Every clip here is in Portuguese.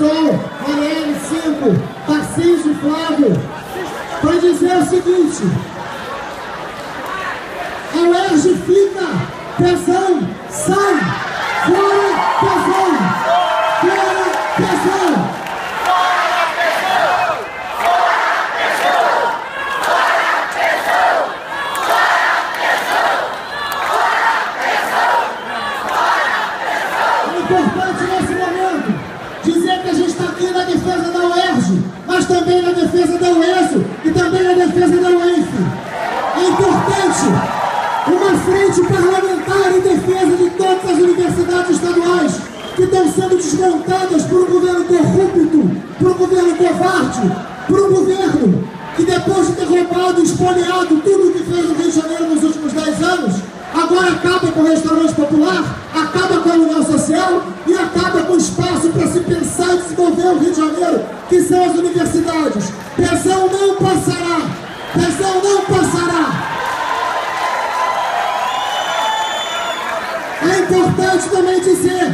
pessoal, Marielle 5, Tarcísio Flávio, para dizer o seguinte, a UERJ fica, tesão, sai, fora, tesão, fora, tesão. É importante nesse momento dizer que a gente está aqui na defesa da UERJ, mas também na defesa da UESO e também na defesa da UENF. É importante uma frente parlamentar em defesa de todas as universidades estaduais que estão sendo desmontadas por um governo corrupto, por um governo covarde, por um governo que depois de ter roubado espoliado tudo o que fez no Rio de Janeiro nos últimos 10 anos, agora acaba com o restaurante popular, acaba com a União Social o Rio de Janeiro, que são as universidades. Pensão não passará! Pensão não passará! É importante também dizer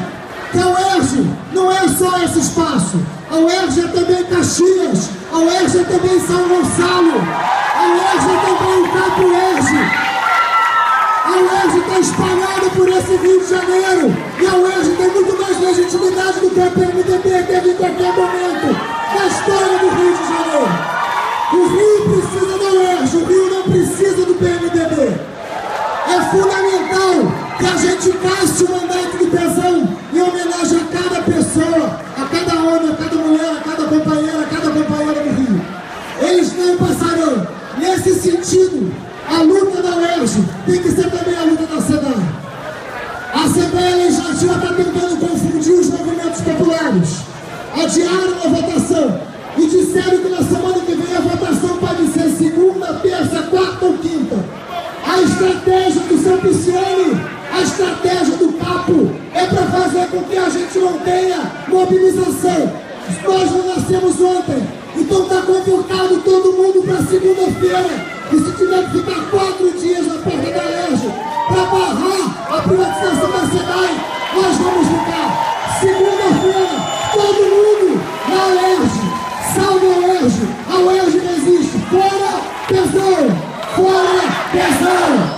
que a UERJ não é só esse espaço. A UERJ é também Caxias. A UERJ é também São Gonçalo. A UERJ é também o Campo UERJ. A UERJ está espalhada por esse Rio de Janeiro. E a UERJ tem muito mais legitimidade do que a PMDB fundamental que a gente casse o mandato do pesão em homenagem a cada pessoa, a cada homem, a cada mulher, a cada companheira, a cada companheira do Rio. Eles não passarão. Nesse sentido, a luta da UERJ tem que ser também a luta da SEDAR. A Assembleia Legislativa está tentando confundir os movimentos populares. Adiaram a votação Marcelo a estratégia do papo é para fazer com que a gente não tenha mobilização. Nós não nascemos ontem, então está convocado todo mundo para segunda-feira. E se tiver que ficar quatro dias na porta da Leste para barrar a privatização da SEDAI, nós vamos ficar. Segunda-feira, todo mundo na Leste. Salve a Leste. A Leste não existe. Fora, pesão. Fora, pesão.